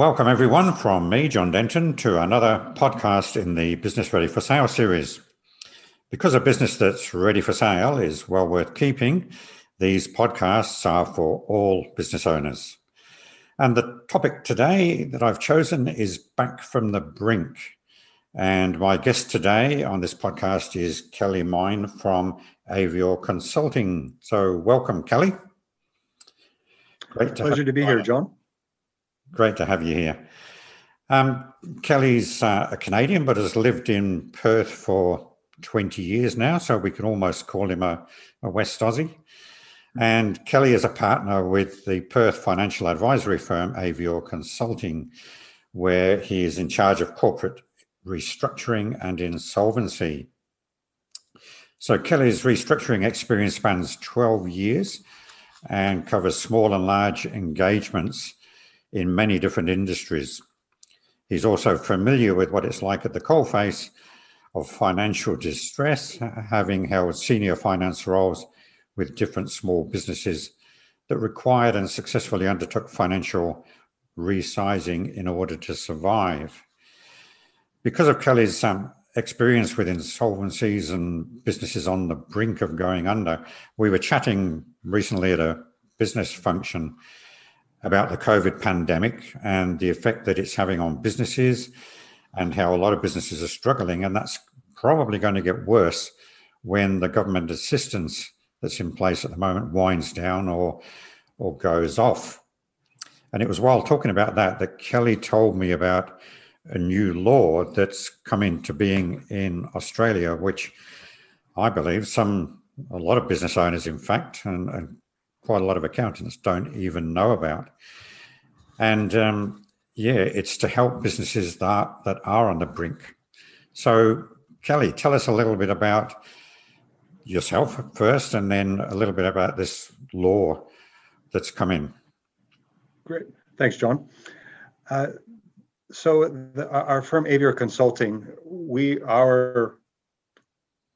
Welcome, everyone, from me, John Denton, to another podcast in the Business Ready for Sale series. Because a business that's ready for sale is well worth keeping, these podcasts are for all business owners. And the topic today that I've chosen is Back from the Brink. And my guest today on this podcast is Kelly Meyn from Avior Consulting. So, welcome, Kelly. Great to pleasure to be here, John. Great to have you here. Um, Kelly's uh, a Canadian, but has lived in Perth for 20 years now, so we can almost call him a, a West Aussie. And Kelly is a partner with the Perth financial advisory firm Avior Consulting, where he is in charge of corporate restructuring and insolvency. So Kelly's restructuring experience spans 12 years and covers small and large engagements in many different industries. He's also familiar with what it's like at the coalface of financial distress, having held senior finance roles with different small businesses that required and successfully undertook financial resizing in order to survive. Because of Kelly's um, experience with insolvencies and businesses on the brink of going under, we were chatting recently at a business function about the COVID pandemic and the effect that it's having on businesses and how a lot of businesses are struggling. And that's probably going to get worse when the government assistance that's in place at the moment winds down or or goes off. And it was while talking about that that Kelly told me about a new law that's come into being in Australia, which I believe some a lot of business owners, in fact, and, and quite a lot of accountants don't even know about. And um, yeah, it's to help businesses that, that are on the brink. So, Kelly, tell us a little bit about yourself first, and then a little bit about this law that's come in. Great. Thanks, John. Uh, so, the, our firm Avior Consulting, we our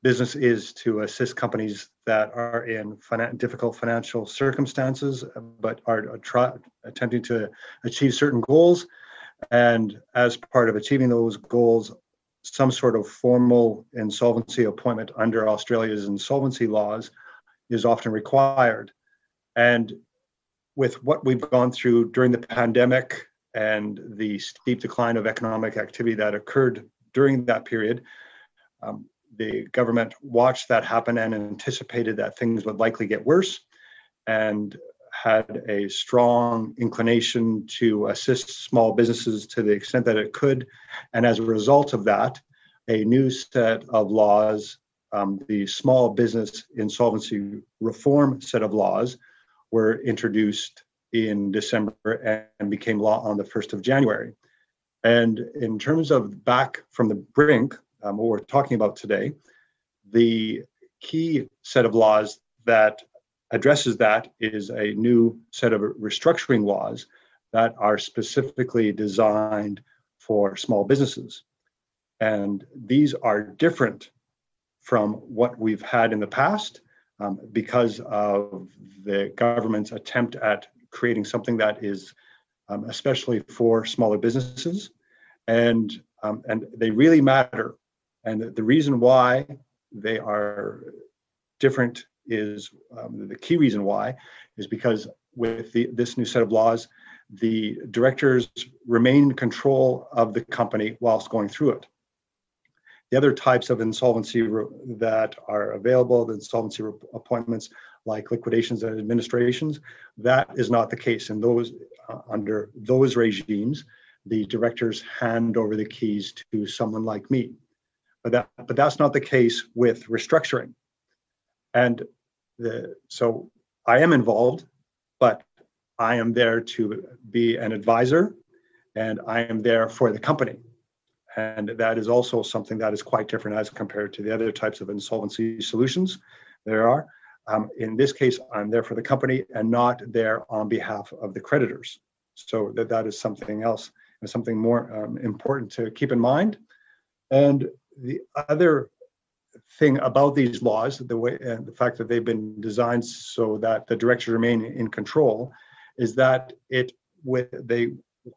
business is to assist companies that are in difficult financial circumstances, but are try- attempting to achieve certain goals. And as part of achieving those goals, some sort of formal insolvency appointment under Australia's insolvency laws is often required. And with what we've gone through during the pandemic and the steep decline of economic activity that occurred during that period, um, the government watched that happen and anticipated that things would likely get worse and had a strong inclination to assist small businesses to the extent that it could. And as a result of that, a new set of laws, um, the Small Business Insolvency Reform set of laws, were introduced in December and became law on the 1st of January. And in terms of back from the brink, um, what we're talking about today, the key set of laws that addresses that is a new set of restructuring laws that are specifically designed for small businesses. And these are different from what we've had in the past um, because of the government's attempt at creating something that is um, especially for smaller businesses. And, um, and they really matter and the reason why they are different is um, the key reason why is because with the, this new set of laws, the directors remain in control of the company whilst going through it. The other types of insolvency re- that are available, the insolvency re- appointments like liquidations and administrations, that is not the case. In those, uh, under those regimes, the directors hand over the keys to someone like me but that but that's not the case with restructuring. And the, so i am involved but i am there to be an advisor and i am there for the company. And that is also something that is quite different as compared to the other types of insolvency solutions there are. Um, in this case i'm there for the company and not there on behalf of the creditors. So that that is something else and something more um, important to keep in mind. And the other thing about these laws, the way and the fact that they've been designed so that the directors remain in control, is that it with they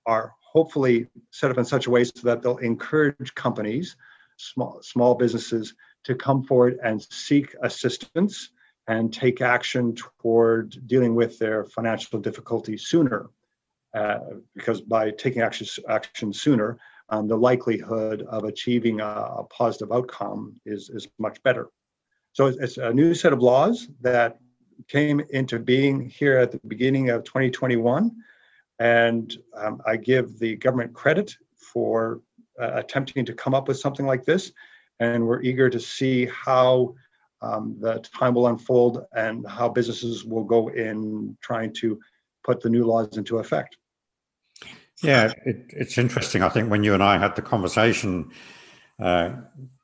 are hopefully set up in such a way so that they'll encourage companies, small small businesses, to come forward and seek assistance and take action toward dealing with their financial difficulties sooner. Uh, because by taking action, action sooner, um, the likelihood of achieving a, a, positive outcome is, is much better. So it's, it's a new set of laws that came into being here at the beginning of 2021. And um, I give the government credit for uh, attempting to come up with something like this. And we're eager to see how um, the time will unfold and how businesses will go in trying to put the new laws into effect. Yeah, it, it's interesting. I think when you and I had the conversation, uh,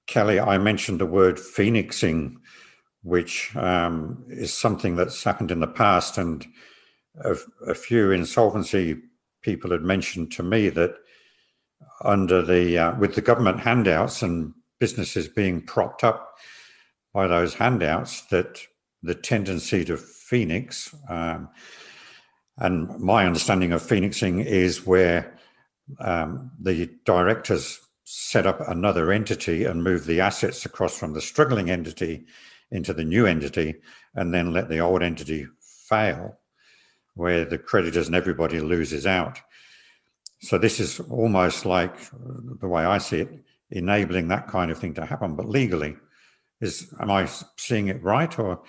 Kelly, I mentioned the word phoenixing, which um, is something that's happened in the past. And a, a, few insolvency people had mentioned to me that under the, uh, with the government handouts and businesses being propped up by those handouts, that the tendency to phoenix, um, and my understanding of phoenixing is where um, the directors set up another entity and move the assets across from the struggling entity into the new entity and then let the old entity fail, where the creditors and everybody loses out. So this is almost like the way I see it, enabling that kind of thing to happen, but legally. Is am I seeing it right or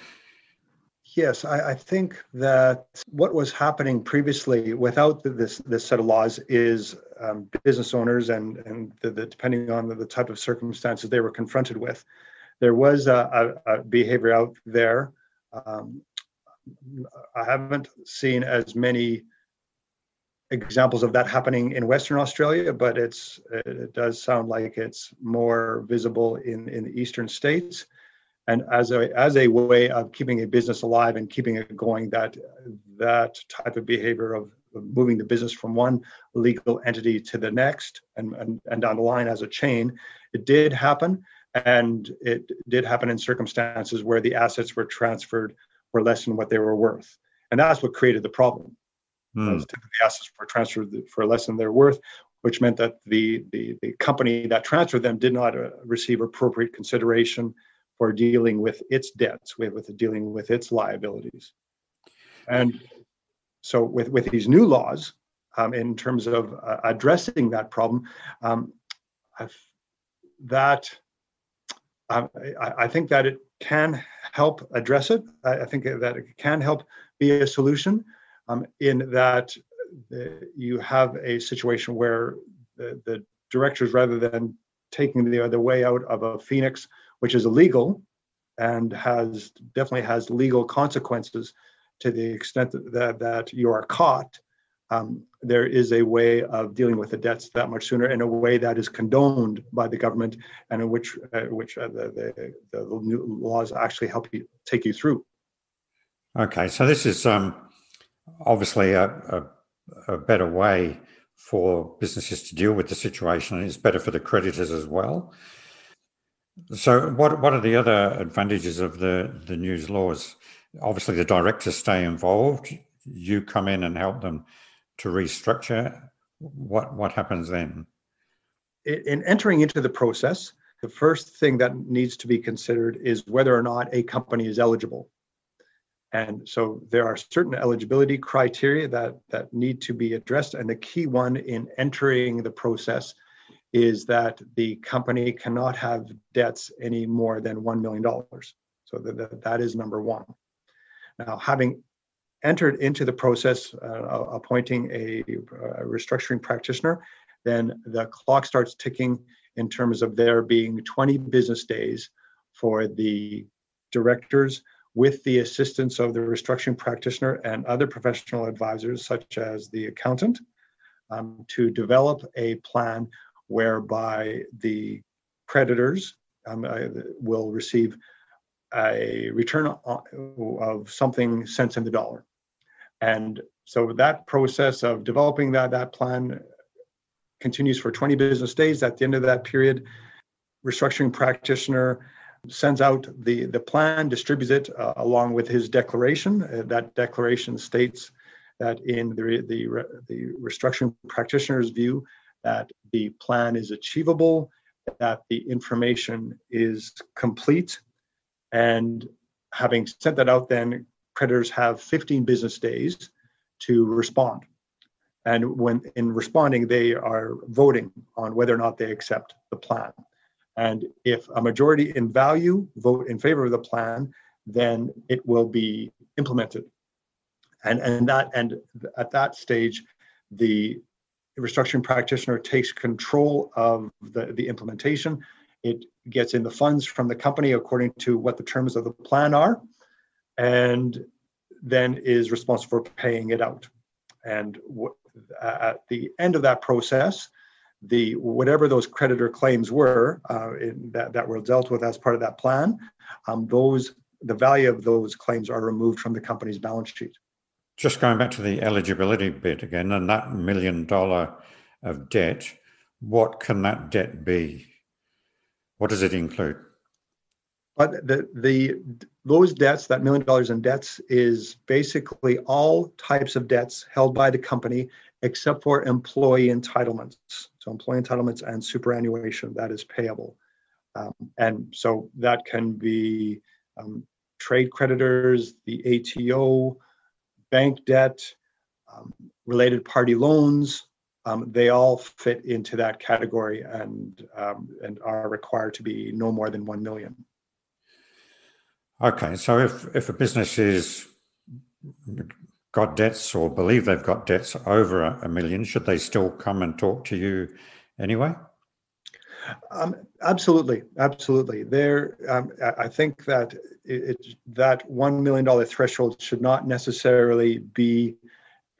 Yes, I, I, think that what was happening previously without this this set of laws is um, business owners and and the, the, depending on the, the, type of circumstances they were confronted with, there was a, a, a behavior out there. Um, I haven't seen as many examples of that happening in Western Australia, but it's it does sound like it's more visible in in the eastern states and as a as a way of keeping a business alive and keeping it going that that type of behavior of, moving the business from one legal entity to the next and, and and down the line as a chain it did happen. And it did happen in circumstances where the assets were transferred for less than what they were worth. And that's what created the problem. Mm. the assets were transferred for less than their worth which meant that the, the, the company that transferred them did not uh, receive appropriate consideration for dealing with its debts, with, with dealing with its liabilities. And so, with, with these new laws, um, in terms of uh, addressing that problem, um, that uh, I, I, think that it can help address it. I, I, think that it can help be a solution um, in that the, you have a situation where the, the directors, rather than taking the other way out of a phoenix which is illegal and has definitely has legal consequences to the extent that, that, you are caught. Um, there is a way of dealing with the debts that much sooner in a way that is condoned by the government and in which uh, which uh, the, the, the new laws actually help you take you through. Okay, so this is um, obviously a, a, a, better way for businesses to deal with the situation, and it's better for the creditors as well. So, what what are the other advantages of the the news laws? Obviously, the directors stay involved. You come in and help them to restructure. What what happens then? In entering into the process, the first thing that needs to be considered is whether or not a company is eligible. And so there are certain eligibility criteria that, that need to be addressed. And the key one in entering the process is that the company cannot have debts any more than $1 million. So that, that is number one. Now, having entered into the process, uh, appointing a, a, restructuring practitioner, then the clock starts ticking in terms of there being 20 business days for the directors with the assistance of the restructuring practitioner and other professional advisors, such as the accountant, um, to develop a plan whereby the creditors um, uh, will receive a return of something cents in the dollar. And so that process of developing that, that plan continues for 20 business days. At the end of that period, restructuring practitioner sends out the, the plan, distributes it uh, along with his declaration. Uh, that declaration states that in the, the, the restructuring practitioner's view, that the plan is achievable, that the information is complete, and having sent that out, then creditors have 15 business days to respond. And when in responding, they are voting on whether or not they accept the plan. And if a majority in value vote in favor of the plan, then it will be implemented. And, and that and at that stage, the restructuring practitioner takes control of the, the implementation. It gets in the funds from the company according to what the terms of the plan are, and then is responsible for paying it out. And w- at the end of that process, the whatever those creditor claims were uh, in, that, that were dealt with as part of that plan, um, those the value of those claims are removed from the company's balance sheet. Just going back to the eligibility bit again, and that million dollar of debt, what can that debt be? What does it include? But the the those debts, that million dollars in debts, is basically all types of debts held by the company except for employee entitlements. So employee entitlements and superannuation that is payable. Um, and so that can be um, trade creditors, the ATO, bank debt, um, related party loans. Um, they all fit into that category and um, and are required to be no more than one million. Okay, so if if a business is got debts or believe they've got debts over a, a million, should they still come and talk to you anyway? Um, absolutely, absolutely. There, um, I think that it, it, that one million dollar threshold should not necessarily be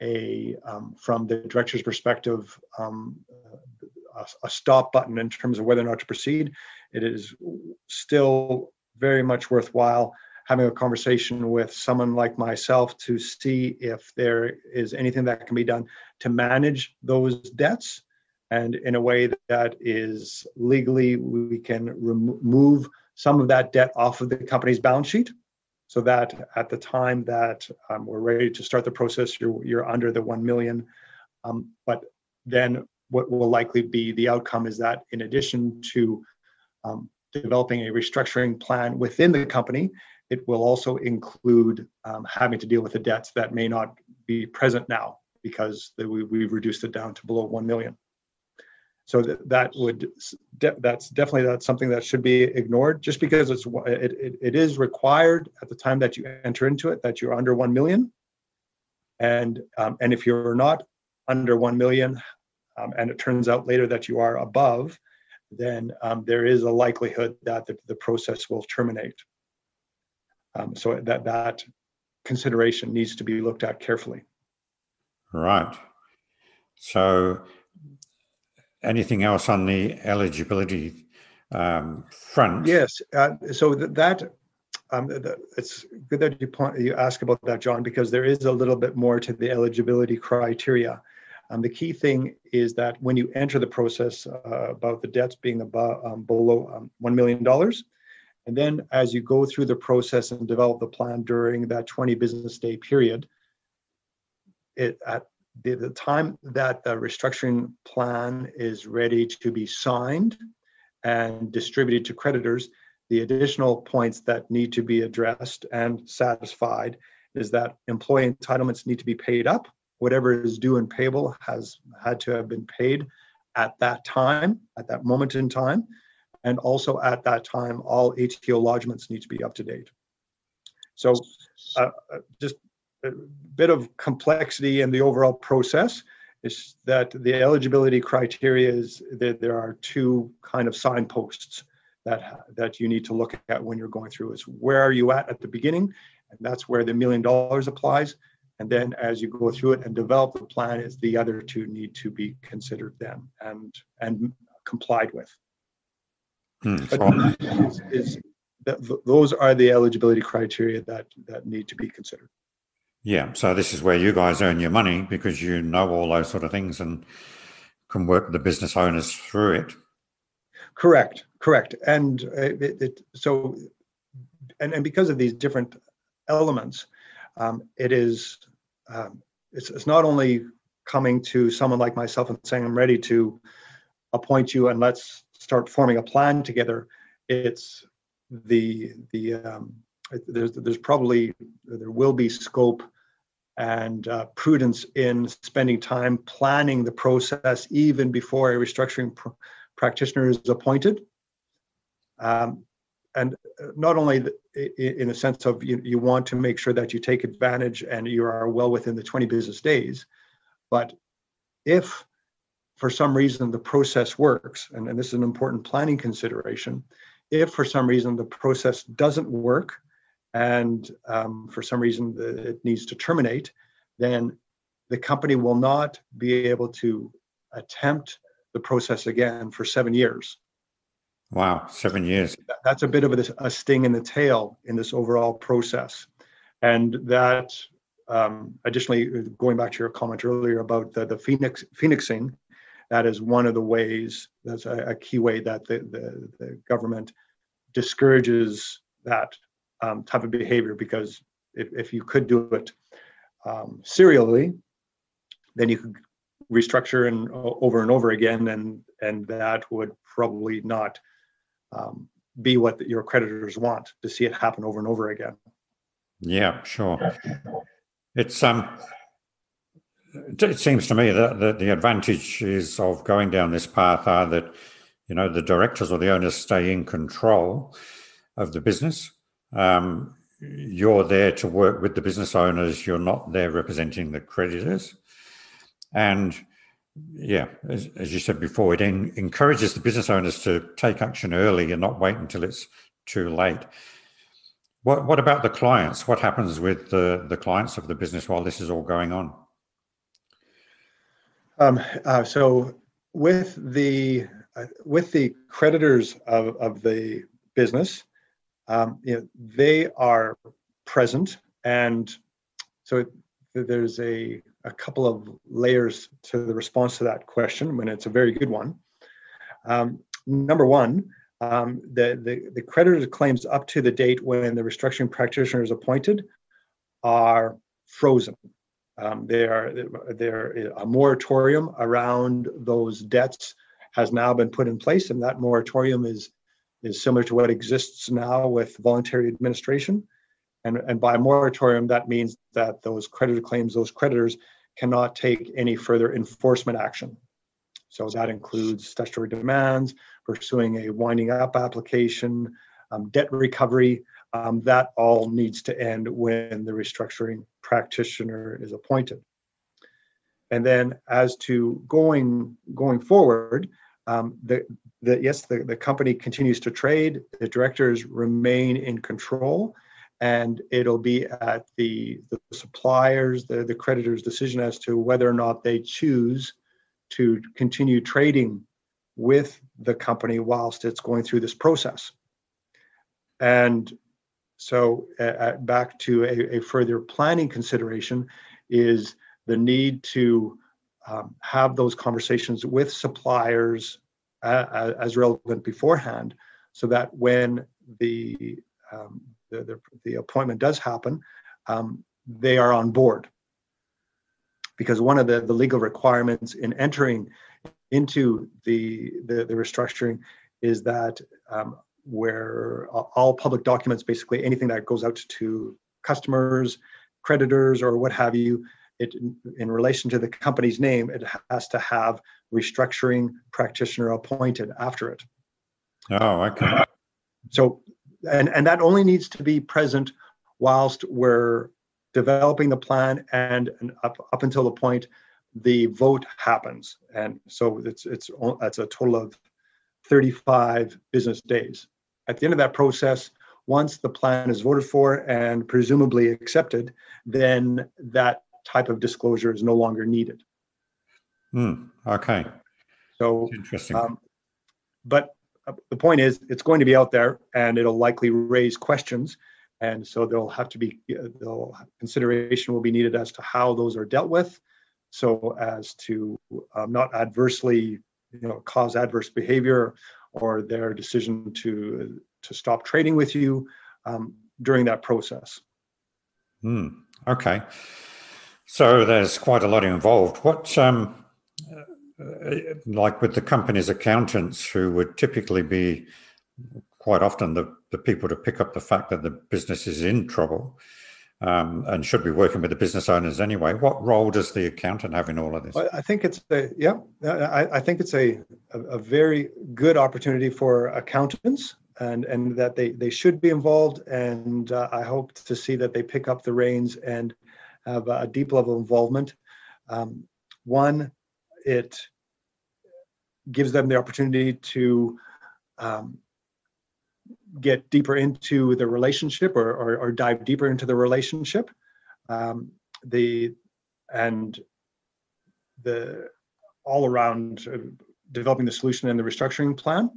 a um, from the director's perspective um, a, a, stop button in terms of whether or not to proceed. It is still very much worthwhile having a conversation with someone like myself to see if there is anything that can be done to manage those debts and in a way that is legally we can remove some of that debt off of the company's balance sheet so that at the time that um, we're ready to start the process you're, you're under the 1 million um, but then what will likely be the outcome is that in addition to um, developing a restructuring plan within the company it will also include um, having to deal with the debts that may not be present now because we, we've reduced it down to below 1 million. So that, that would de- that's definitely that's something that should be ignored just because it's it, it, it is required at the time that you enter into it that you're under 1 million and um, and if you're not under 1 million um, and it turns out later that you are above then um, there is a likelihood that the, the process will terminate um, so that that consideration needs to be looked at carefully. Right. So, anything else on the eligibility um, front? Yes. Uh, so that, that um, it's good that you point you ask about that, John, because there is a little bit more to the eligibility criteria. Um, the key thing is that when you enter the process uh, about the debts being above um, below um, one million dollars, and then as you go through the process and develop the plan during that 20 business day period, it at the, the time that the restructuring plan is ready to be signed and distributed to creditors, the additional points that need to be addressed and satisfied is that employee entitlements need to be paid up. Whatever is due and payable has had to have been paid at that time, at that moment in time. And also at that time, all ATO lodgements need to be up to date. So uh, uh, just bit of complexity in the overall process is that the eligibility criteria is that there are two kind of signposts that that you need to look at when you're going through is where are you at at the beginning? And that's where the million dollars applies. And then as you go through it and develop the plan is the other two need to be considered then and and complied with. Hmm, so, is, is that, those are the eligibility criteria that that need to be considered. Yeah, so this is where you guys earn your money because you know all those sort of things and can work with the business owners through it. Correct, correct, and it, it, so and and because of these different elements, um, it is um, it's, it's not only coming to someone like myself and saying i'm ready to appoint you and let's start forming a plan together it's the the um, there's there's probably there will be scope and uh, prudence in spending time planning the process even before a restructuring pr- practitioner is appointed. Um, and uh, not only in the sense of you, you want to make sure that you take advantage and you are well within the 20 business days, but if for some reason the process works, and, and this is an important planning consideration, if for some reason the process doesn't work and um, for some reason it needs to terminate, then the company will not be able to attempt the process again for seven years. Wow, seven years. That's a bit of a, a sting in the tail in this overall process. And that, um, additionally, going back to your comment earlier about the, the phoenix, phoenixing, that is one of the ways, that's a, a key way that the, the, the government discourages that um, type of behavior because if, if you could do it um, serially, then you could restructure and over and over again, and and that would probably not um, be what your creditors want to see it happen over and over again. Yeah, sure. It's um, it seems to me that, that the advantages of going down this path are that you know the directors or the owners stay in control of the business. Um, you're there to work with the business owners. You're not there representing the creditors. And yeah, as, as you said before, it en- encourages the business owners to take action early and not wait until it's too late. What, what about the clients? What happens with the, the clients of the business while this is all going on? Um, uh, so with the uh, with the creditors of, of the business, um, you know, they are present, and so there's a, a couple of layers to the response to that question. When it's a very good one. Um, number one, um, the, the the creditor's claims up to the date when the restructuring practitioner is appointed are frozen. Um, there, there, a moratorium around those debts has now been put in place, and that moratorium is is similar to what exists now with voluntary administration. And, and by moratorium, that means that those creditor claims, those creditors cannot take any further enforcement action. So that includes statutory demands, pursuing a winding up application, um, debt recovery. Um, that all needs to end when the restructuring practitioner is appointed. And then as to going going forward, um, the, the, yes, the, the company continues to trade, the directors remain in control, and it'll be at the, the suppliers, the, the creditors' decision as to whether or not they choose to continue trading with the company whilst it's going through this process. And so, uh, back to a, a, further planning consideration is the need to um, have those conversations with suppliers uh, as relevant beforehand, so that when the um, the, the, the, appointment does happen, um, they are on board. Because one of the, the legal requirements in entering into the, the, the restructuring is that um, where all public documents, basically anything that goes out to customers, creditors, or what have you, it in relation to the company's name, it has to have restructuring practitioner appointed after it. Oh, okay. So, and and that only needs to be present whilst we're developing the plan and, and up up until the point the vote happens. And so it's it's that's a total of 35 business days. At the end of that process, once the plan is voted for and presumably accepted, then that type of disclosure is no longer needed. Hmm. okay. So interesting. Um, but uh, the point is, it's going to be out there, and it'll likely raise questions, and so there'll have to be uh, consideration will be needed as to how those are dealt with, so as to um, not adversely, you know, cause adverse behavior or their decision to to stop trading with you um, during that process. Hmm. Okay. So there's quite a lot involved. What, um, uh, like with the company's accountants, who would typically be quite often the, the people to pick up the fact that the business is in trouble um, and should be working with the business owners anyway. What role does the accountant have in all of this? I think it's a, yeah, I, I think it's a, a, very good opportunity for accountants and and that they they should be involved and uh, i hope to see that they pick up the reins and have a deep level of involvement. Um, one it gives them the opportunity to um, get deeper into the relationship or, or, or, dive deeper into the relationship. Um, the and the all around uh, developing the solution and the restructuring plan.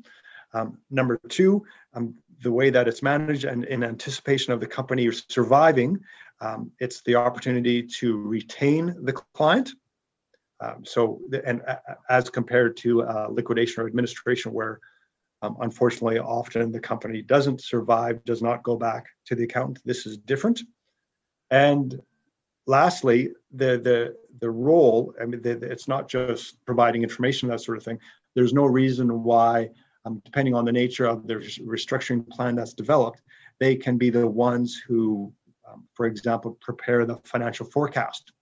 Um, number two, um, the way that it's managed and in anticipation of the company surviving, um, it's the opportunity to retain the client. Um, so, and uh, as compared to uh, liquidation or administration, where um, unfortunately often the company doesn't survive, does not go back to the accountant. This is different. And lastly, the the the role. I mean, the, the, it's not just providing information that sort of thing. There's no reason why um, depending on the nature of the restructuring plan that's developed, they can be the ones who, um, for example, prepare the financial forecast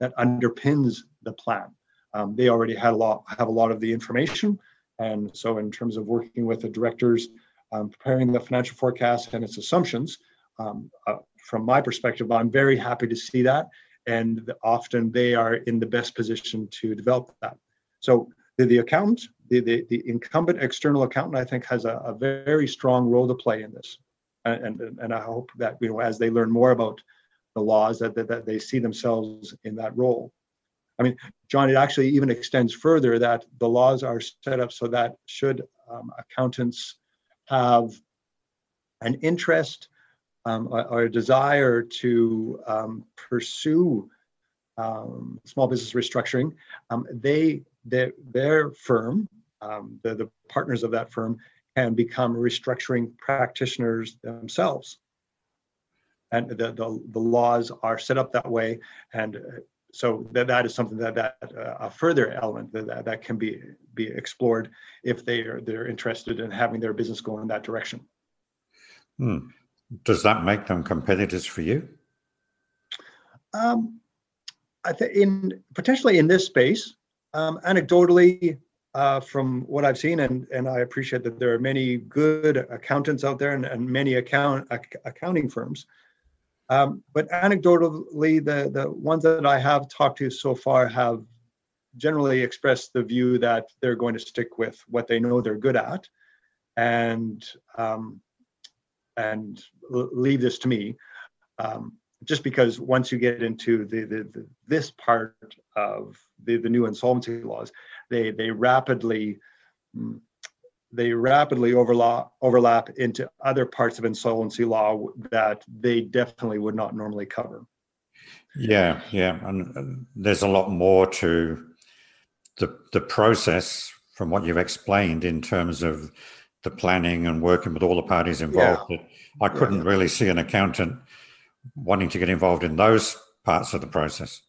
that underpins the plan. Um, they already had a lot, have a lot of the information, and so in terms of working with the directors, um, preparing the financial forecast and its assumptions, um, uh, from my perspective, I'm very happy to see that, and often they are in the best position to develop that. So the, the accountant the, the, the incumbent external accountant, I think, has a, a very strong role to play in this. And, and, I hope that, you know, as they learn more about the laws, that, that, that they see themselves in that role. I mean, John, it actually even extends further that the laws are set up so that should um, accountants have an interest um, or, or, a desire to um, pursue um, small business restructuring, um, they their, their firm um, the, the partners of that firm can become restructuring practitioners themselves. And the, the, the laws are set up that way. And uh, so that, that is something that, that uh, a further element that, that can be, be explored if they are, they're interested in having their business go in that direction. Hmm. Does that make them competitors for you? Um, I think in potentially in this space, um, anecdotally, uh, from what I've seen, and and I appreciate that there are many good accountants out there and, and many account ac- accounting firms. Um, but anecdotally, the the ones that I have talked to so far have generally expressed the view that they're going to stick with what they know they're good at, and um, and leave this to me. Um, just because once you get into the, the, the this part of the, the new insolvency laws, they they rapidly mm, they rapidly overlap overlap into other parts of insolvency law that they definitely would not normally cover. Yeah, yeah, and there's a lot more to the the process from what you've explained in terms of the planning and working with all the parties involved. Yeah. I couldn't yeah. really see an accountant wanting to get involved in those parts of the process.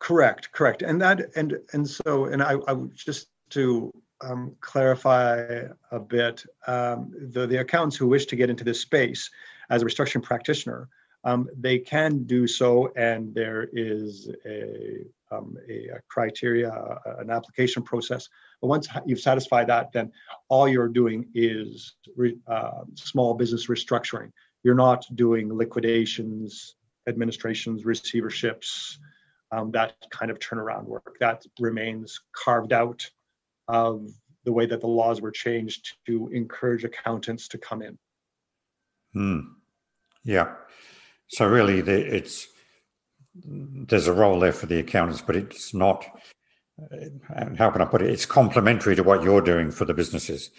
Correct, correct, and that and and so and I, I just to um, clarify a bit um, the the accountants who wish to get into this space as a restructuring practitioner, um, they can do so, and there is a um, a, a, criteria, an application process. But once you've satisfied that, then all you're doing is re, uh, small business restructuring. You're not doing liquidations, administrations, receiverships, um, that kind of turnaround work that remains carved out of the way that the laws were changed to encourage accountants to come in. Hmm. Yeah. So really, the, it's there's a role there for the accountants, but it's not. How can I put it? It's complementary to what you're doing for the businesses.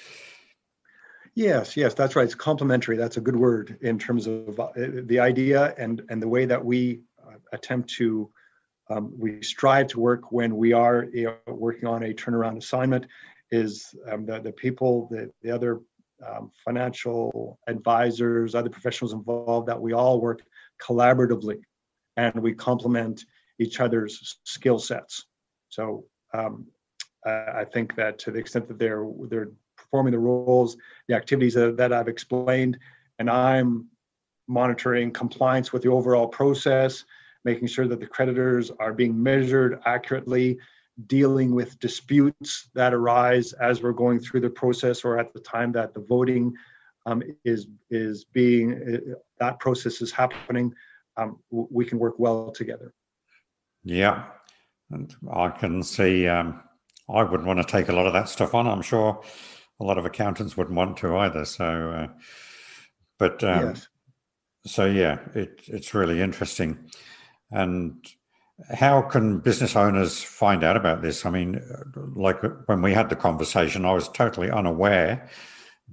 Yes, yes, that's right. It's complementary. That's a good word in terms of uh, the idea and and the way that we uh, attempt to um, we strive to work when we are you know, working on a turnaround assignment is um, the, the people, the, the other um, financial advisors, other professionals involved, that we all work collaboratively and we complement each other's skill sets. So um, I, think that to the extent that they're they're performing the roles, the activities that, that I've explained, and I'm monitoring compliance with the overall process, making sure that the creditors are being measured accurately, dealing with disputes that arise as we're going through the process or at the time that the voting um, is is being uh, that process is happening. Um, we can work well together. Yeah, and I can see. Um, I wouldn't want to take a lot of that stuff on. I'm sure a lot of accountants wouldn't want to either. So, uh, but um, yes. so yeah, it, it's really interesting. And how can business owners find out about this? I mean, like when we had the conversation, I was totally unaware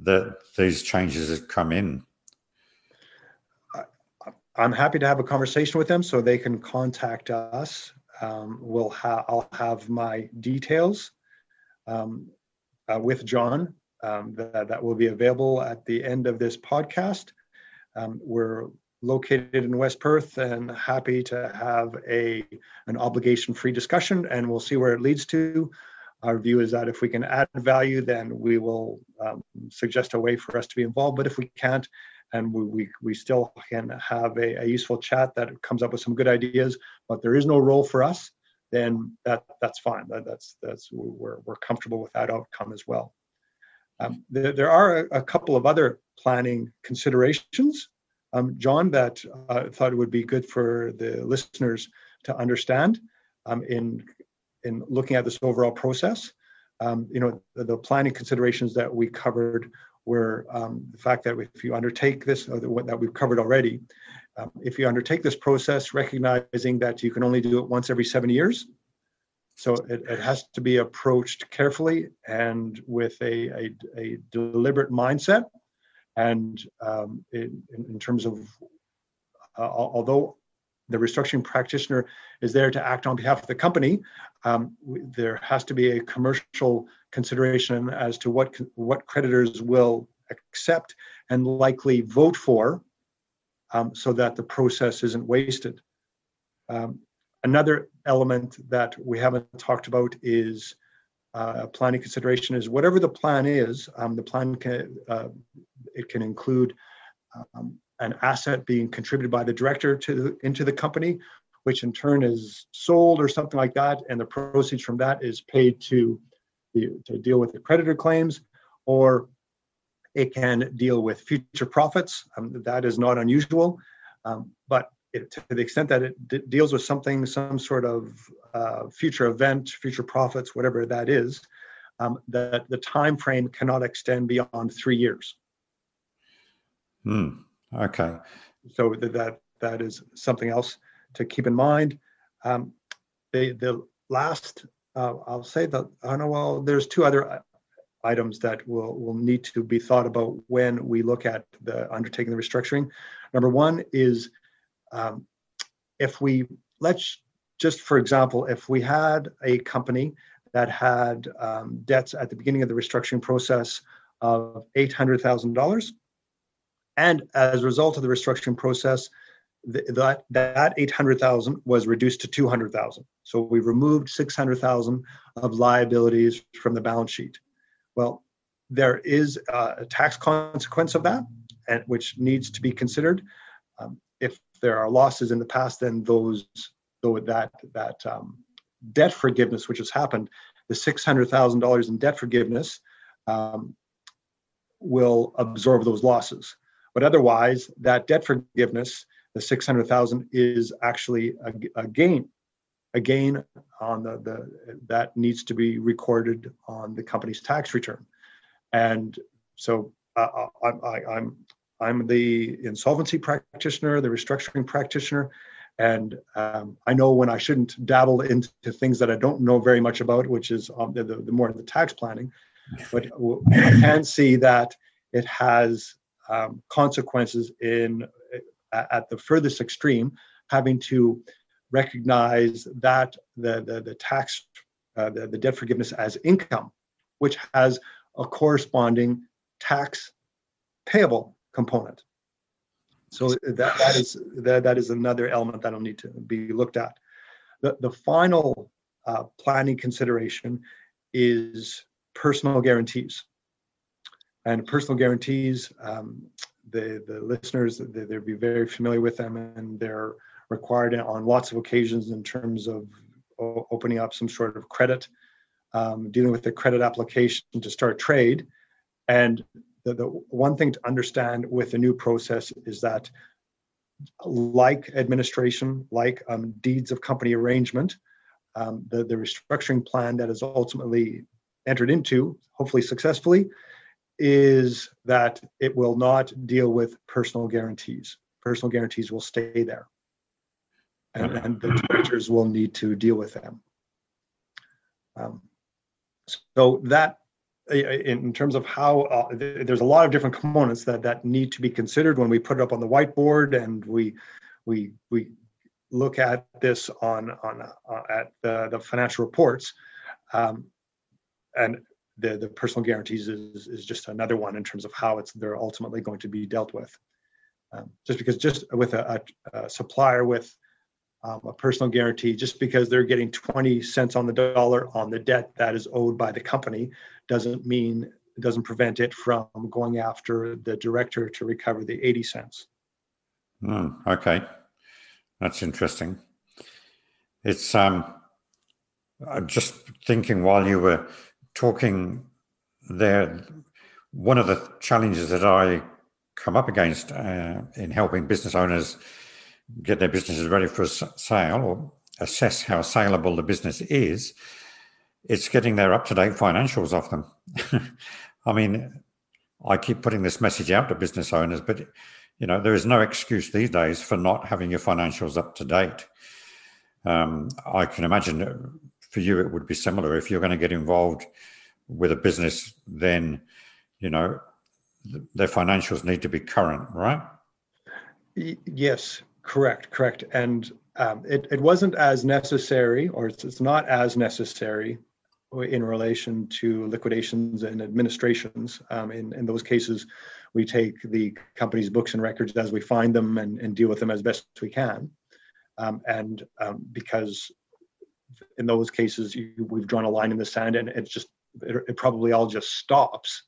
that these changes had come in. I'm happy to have a conversation with them so they can contact us. Um, we'll ha- I'll have my details um, uh, with John um, that, that will be available at the end of this podcast. Um, we're located in West Perth and happy to have a an obligation free discussion and we'll see where it leads to. Our view is that if we can add value, then we will um, suggest a way for us to be involved. But if we can't, and we, we, we still can have a, a useful chat that comes up with some good ideas, but there is no role for us, then that that's fine. That, that's that's we're we're comfortable with that outcome as well. Um, there, there are a, a, couple of other planning considerations, um, John, that uh, thought it would be good for the listeners to understand um, in in looking at this overall process. Um, you know, the, the, planning considerations that we covered were um, the fact that if you undertake this, or the, that we've covered already, um, if you undertake this process, recognizing that you can only do it once every seven years, so it, it has to be approached carefully and with a, a, a deliberate mindset. And um, in, in, terms of, uh, although the restructuring practitioner is there to act on behalf of the company, um, there has to be a commercial consideration as to what what creditors will accept and likely vote for, um, so that the process isn't wasted. Um, Another element that we haven't talked about is uh, planning consideration is whatever the plan is, um, the plan can uh, it can include um, an asset being contributed by the director to the, into the company, which in turn is sold or something like that, and the proceeds from that is paid to the, to deal with the creditor claims, or it can deal with future profits. Um, that is not unusual, um, but it, to the extent that it d- deals with something, some sort of uh, future event, future profits, whatever that is, um, that the time frame cannot extend beyond three years. Hmm. Okay. So that that is something else to keep in mind. Um, the the last, uh, I'll say that I know. Well, there's two other uh, items that will will need to be thought about when we look at the undertaking the restructuring. Number one is um, if we let's just for example, if we had a company that had um, debts at the beginning of the restructuring process of eight hundred thousand dollars, and as a result of the restructuring process, that that eight hundred thousand was reduced to two hundred thousand. So we removed six hundred thousand of liabilities from the balance sheet. Well, there is a tax consequence of that, and which needs to be considered. Um, if there are losses in the past, then those though that that um, debt forgiveness which has happened, the six hundred thousand dollars in debt forgiveness um, will absorb those losses. But otherwise, that debt forgiveness, the six hundred thousand, is actually a, a gain, a gain on the, the that needs to be recorded on the company's tax return, and so uh, I, I, I'm the insolvency practitioner, the restructuring practitioner, and um, I know when I shouldn't dabble into things that I don't know very much about, which is um, the, the, more the tax planning. But I can see that it has um, consequences in at the furthest extreme, having to recognize that the the, the tax uh, the, the debt forgiveness as income, which has a corresponding tax payable component. So that, that is that, that is another element that'll need to be looked at. The, the final uh, planning consideration is personal guarantees. And personal guarantees, um, the, the listeners, they, they'd be very familiar with them and they're required on lots of occasions in terms of opening up some sort of credit, um, dealing with the credit application to start trade. And the, the one thing to understand with the new process is that like administration, like um, deeds of company arrangement, um, the, the restructuring plan that is ultimately entered into, hopefully successfully, is that it will not deal with personal guarantees. Personal guarantees will stay there. And, and the directors will need to deal with them. Um, so that in terms of how uh, there's a lot of different components that that need to be considered when we put it up on the whiteboard and we we we look at this on on uh, at the, the financial reports. Um, and the the personal guarantees is is just another one in terms of how it's they're ultimately going to be dealt with. Um, just because just with a, a, a supplier with um, a personal guarantee just because they're getting 20 cents on the dollar on the debt that is owed by the company doesn't mean doesn't prevent it from going after the director to recover the 80 cents. Mm, okay. That's interesting. It's um i'm just thinking while you were talking there one of the challenges that i come up against uh, in helping business owners get their businesses ready for sale or assess how saleable the business is, it's getting their up to date financials off them. I mean, I keep putting this message out to business owners, but you know, there is no excuse these days for not having your financials up to date. Um, I can imagine for you it would be similar. If you're going to get involved with a business, then you know their financials need to be current, right? Yes, Correct, correct. And um, it, it wasn't as necessary, or it's, it's not as necessary in relation to liquidations and administrations. Um, in, in those cases, we take the company's books and records as we find them and, and deal with them as best we can. Um, and um, because in those cases, you, we've drawn a line in the sand and it's just, it, it probably all just stops.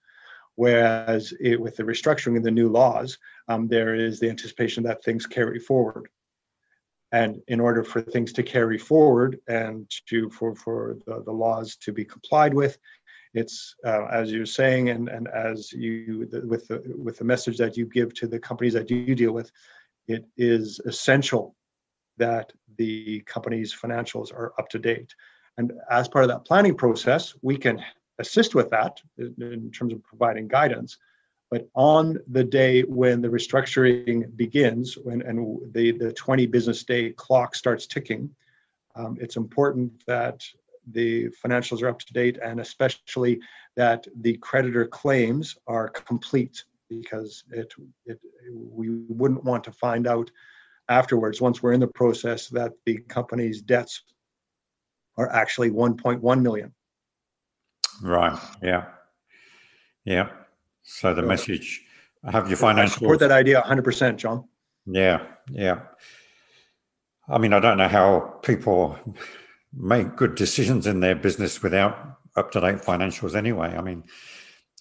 Whereas it, with the restructuring and the new laws, um, there is the anticipation that things carry forward. And in order for things to carry forward and to for for the, the laws to be complied with, it's uh, as you're saying, and and as you with the with the message that you give to the companies that you deal with, it is essential that the company's financials are up to date. And as part of that planning process, we can assist with that in terms of providing guidance. But on the day when the restructuring begins, when and the, the 20 business day clock starts ticking, um, it's important that the financials are up to date and especially that the creditor claims are complete because it, it we wouldn't want to find out afterwards once we're in the process that the company's debts are actually 1.1 million Right. Yeah. Yeah. So the message have your financial support that idea 100%, John. Yeah. Yeah. I mean, I don't know how people make good decisions in their business without up to date financials anyway. I mean,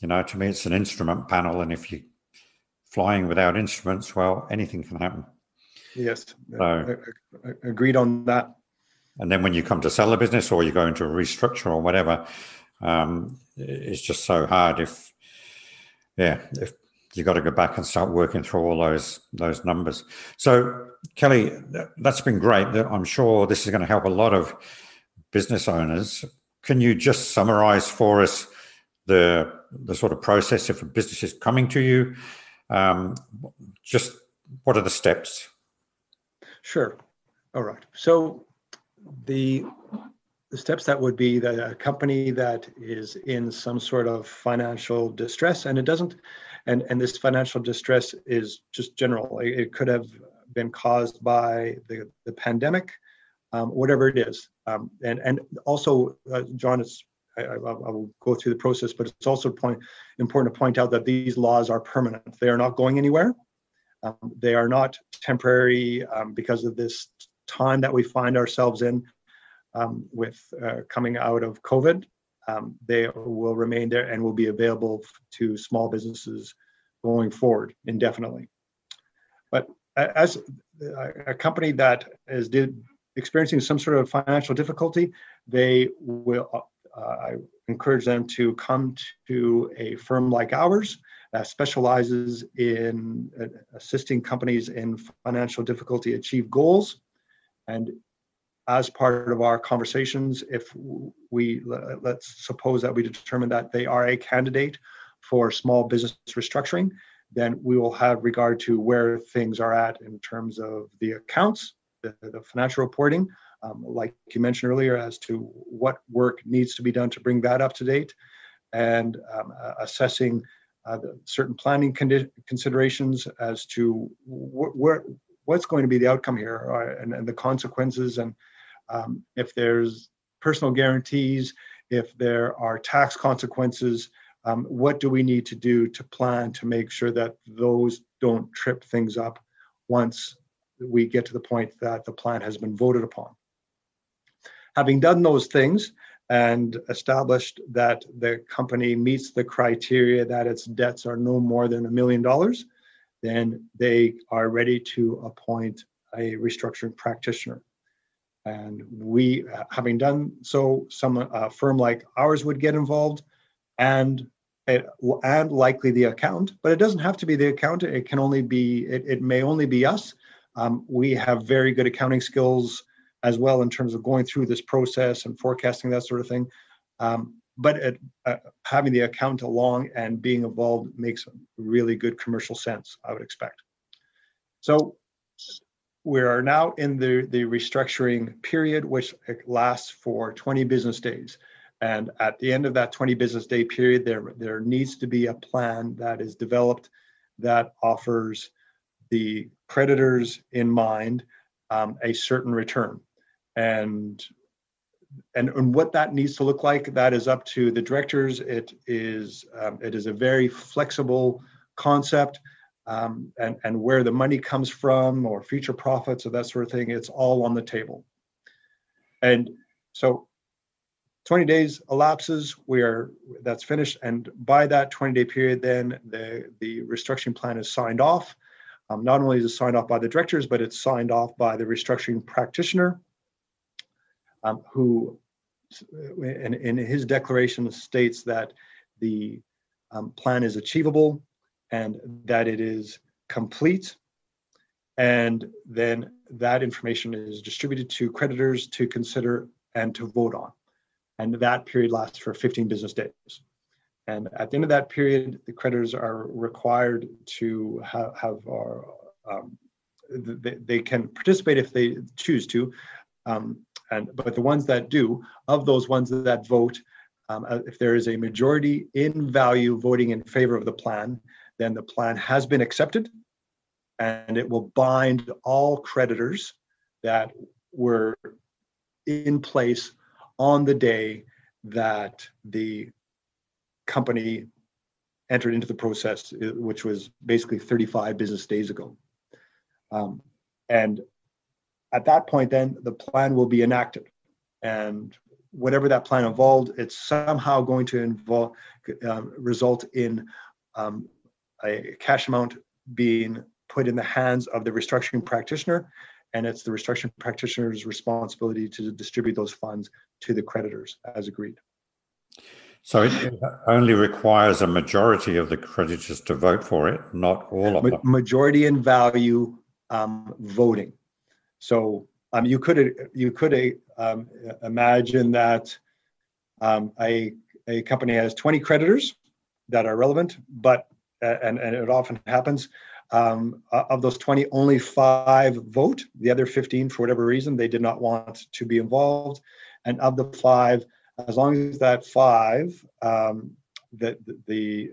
you know, to me, it's an instrument panel. And if you're flying without instruments, well, anything can happen. Yes. So, I, I, agreed on that. And then when you come to sell a business or you go into a restructure or whatever, um, it's just so hard if, yeah, if you got to go back and start working through all those those numbers. So Kelly, that's been great. I'm sure this is going to help a lot of business owners. Can you just summarize for us the the sort of process if a business is coming to you? Um, just what are the steps? Sure. All right. So the the steps that would be that a company that is in some sort of financial distress and it doesn't and and this financial distress is just general. It could have been caused by the, the pandemic um, whatever it is. Um, and and also uh, john it's I, I, I, will go through the process but it's also point, important to point out that these laws are permanent. They are not going anywhere. Um, they are not temporary um, because of this time that we find ourselves in um, with uh, coming out of COVID. Um, they will remain there and will be available to small businesses going forward indefinitely. But as a company that is did, experiencing some sort of financial difficulty, they will. Uh, I encourage them to come to a firm like ours that specializes in uh, assisting companies in financial difficulty achieve goals. And as part of our conversations, if we let's suppose that we determine that they are a candidate for small business restructuring, then we will have regard to where things are at in terms of the accounts, the, the financial reporting, um, like you mentioned earlier, as to what work needs to be done to bring that up to date, and um, assessing uh, certain planning condi- considerations as to wh- where what's going to be the outcome here uh, and, and, the consequences, and um, if there's personal guarantees, if there are tax consequences. Um, what do we need to do to plan to make sure that those don't trip things up once we get to the point that the plan has been voted upon? Having done those things and established that the company meets the criteria that its debts are no more than a million dollars, then they are ready to appoint a restructuring practitioner. And we, having done so, some uh, firm like ours would get involved, and it, and likely the account. But it doesn't have to be the accountant. It can only be. It, it may only be us. Um, we have very good accounting skills as well in terms of going through this process and forecasting that sort of thing. Um, but it, uh, having the account along and being involved makes really good commercial sense, I would expect. So we are now in the, the restructuring period, which lasts for 20 business days. And at the end of that 20 business day period, there, there needs to be a plan that is developed that offers the creditors in mind um, a certain return. And and, and what that needs to look like that is up to the directors. It is um, it is a very flexible concept um, and and where the money comes from or future profits or that sort of thing it's all on the table. And so 20 days elapses we are that's finished and by that 20 day period then the the restructuring plan is signed off. Um, not only is it signed off by the directors but it's signed off by the restructuring practitioner um, who in, in his declaration states that the um, plan is achievable and that it is complete. And then that information is distributed to creditors to consider and to vote on. And that period lasts for 15 business days. And at the end of that period, the creditors are required to have, have our, um, they, they, can participate if they choose to, um, and but the ones that do, of those ones that vote, um, uh, if there is a majority in value voting in favor of the plan, then the plan has been accepted, and it will bind all creditors that were in place on the day that the company entered into the process, uh, which was basically 35 business days ago. Um, and at that point, then the plan will be enacted. And whatever that plan involved, it's somehow going to involve, um, result in um, a cash amount being put in the hands of the restructuring practitioner. And it's the restructuring practitioner's responsibility to distribute those funds to the creditors as agreed. So it only requires a majority of the creditors to vote for it, not all of them. Majority in value um, voting. So um, you could you could um, imagine that um, a a company has 20 creditors that are relevant, but and and it often happens. Um, of those 20, only five vote. The other 15, for whatever reason, they did not want to be involved. And of the five, as long as that five, um, that the, the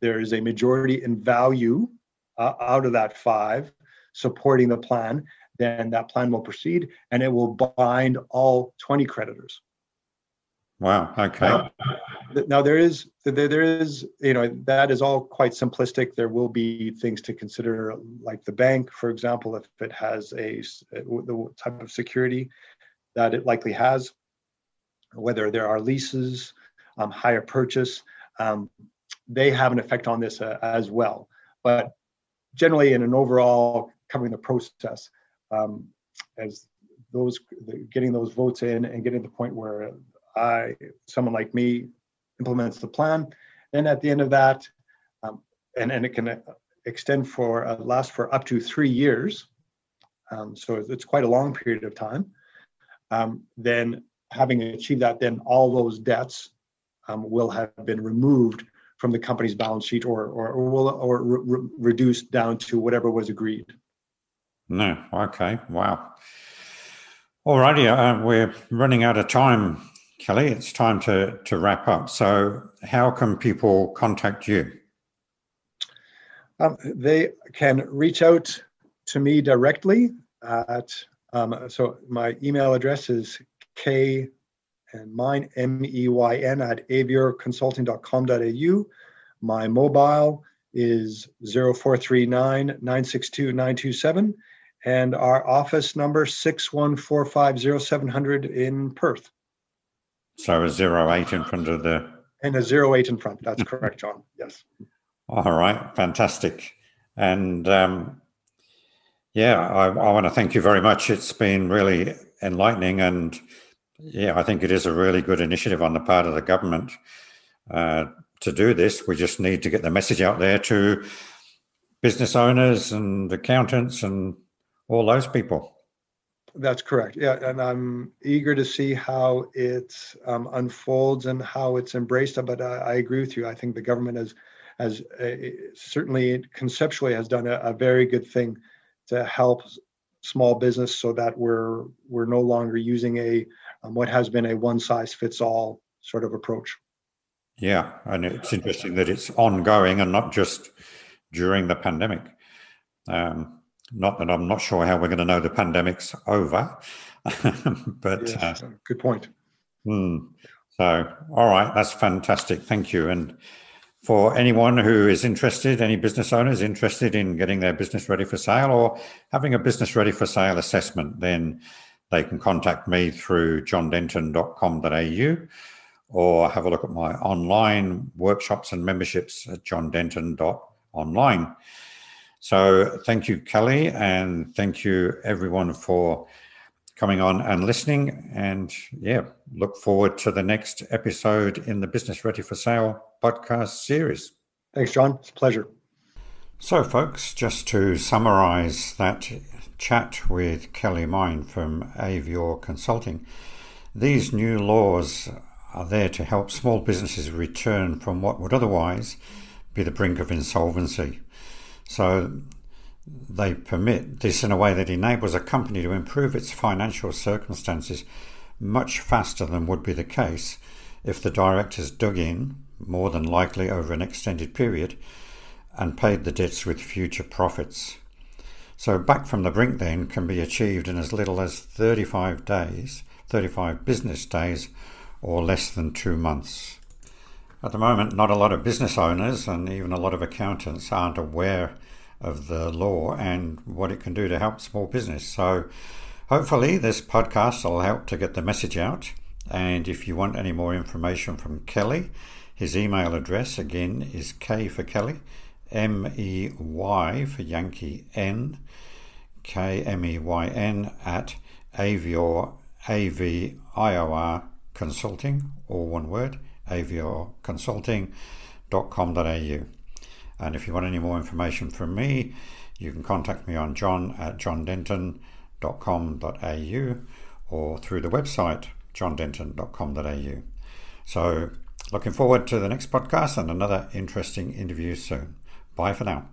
there is a majority in value uh, out of that five supporting the plan, then that plan will proceed and it will bind all 20 creditors. Wow. Okay. Now, now there is there is you know that is all quite simplistic. There will be things to consider, like the bank, for example, if it has a the type of security that it likely has, whether there are leases, um, hire purchase, um, they have an effect on this uh, as well. But generally, in an overall covering the process, um, as those getting those votes in and getting to the point where I, someone like me, implements the plan, then at the end of that, um, and and it can extend for uh, last for up to three years. Um, so it's quite a long period of time. Um, then having achieved that, then all those debts um, will have been removed from the company's balance sheet or or or, will, or re- reduced down to whatever was agreed. No, okay, wow. Alrighty, uh, we're running out of time, Kelly. It's time to to wrap up. So, how can people contact you? Um, they can reach out to me directly at um, so my email address is k and mine m-e-y-n at aviorconsulting.com.au my mobile is 0439 962 927 and our office number 61450700 in perth so a zero eight in front of the and a zero eight in front that's correct john yes all right, fantastic. And um, yeah, I, I want to thank you very much. It's been really enlightening. And yeah, I think it is a really good initiative on the part of the government uh, to do this. We just need to get the message out there to business owners and accountants and all those people. That's correct. Yeah, and I'm eager to see how it um, unfolds and how it's embraced. But I, I, agree with you. I think the government has has a, certainly conceptually has done a, a, very good thing to help small business so that we're we're no longer using a um, what has been a one size fits all sort of approach. Yeah, and it's interesting that it's ongoing and not just during the pandemic. Um, not that I'm not sure how we're going to know the pandemic's over, but yes, uh, good point. Hmm. So, all right, that's fantastic. Thank you. And for anyone who is interested, any business owners interested in getting their business ready for sale or having a business ready for sale assessment, then they can contact me through johndenton.com.au or have a look at my online workshops and memberships at johndenton.online. So thank you, Kelly, and thank you everyone for coming on and listening. And yeah, look forward to the next episode in the Business Ready for Sale podcast series. Thanks, John. It's a pleasure. So, folks, just to summarize that chat with Kelly Meyn from Avior Consulting, these new laws are there to help small businesses return from what would otherwise be the brink of insolvency. So, they permit this in a way that enables a company to improve its financial circumstances much faster than would be the case if the directors dug in, more than likely over an extended period, and paid the debts with future profits. So, back from the brink then can be achieved in as little as 35 days, 35 business days, or less than two months. At the moment, not a lot of business owners and even a lot of accountants aren't aware of the law and what it can do to help small business. So, hopefully, this podcast will help to get the message out. And if you want any more information from Kelly, his email address again is K for Kelly, M E Y for Yankee N, K M E Y N at Avior, A V I O R Consulting, all one word, aviorconsulting.com.au. And if you want any more information from me, you can contact me on john at johndenton.com.au or through the website johndenton.com.au. So, looking forward to the next podcast and another interesting interview soon. Bye for now.